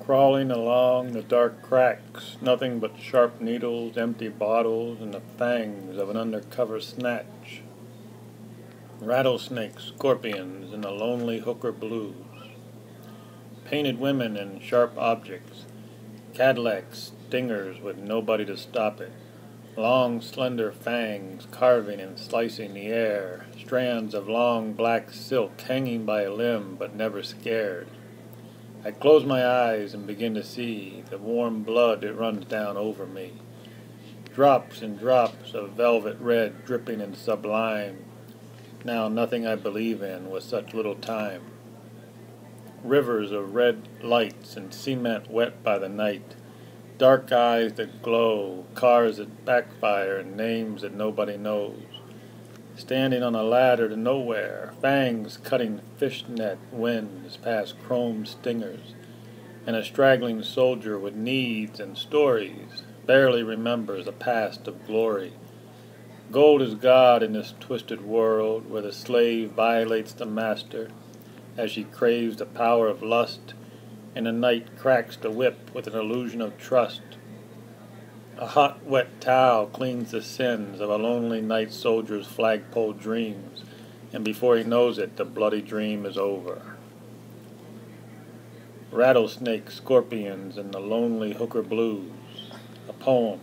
Crawling along the dark cracks, nothing but sharp needles, empty bottles, and the fangs of an undercover snatch. Rattlesnakes, scorpions, and the lonely hooker blues. Painted women and sharp objects. Cadillacs, stingers with nobody to stop it. Long, slender fangs carving and slicing the air. Strands of long black silk hanging by a limb but never scared. I close my eyes and begin to see the warm blood that runs down over me. Drops and drops of velvet red dripping and sublime. Now nothing I believe in with such little time. Rivers of red lights and cement wet by the night. Dark eyes that glow, cars that backfire, and names that nobody knows standing on a ladder to nowhere, fangs cutting fishnet winds past chrome stingers, and a straggling soldier with needs and stories barely remembers a past of glory. Gold is God in this twisted world where the slave violates the master as she craves the power of lust, and the knight cracks the whip with an illusion of trust a hot, wet towel cleans the sins of a lonely night soldier's flagpole dreams, and before he knows it, the bloody dream is over. Rattlesnakes, scorpions, and the lonely hooker blues. A poem.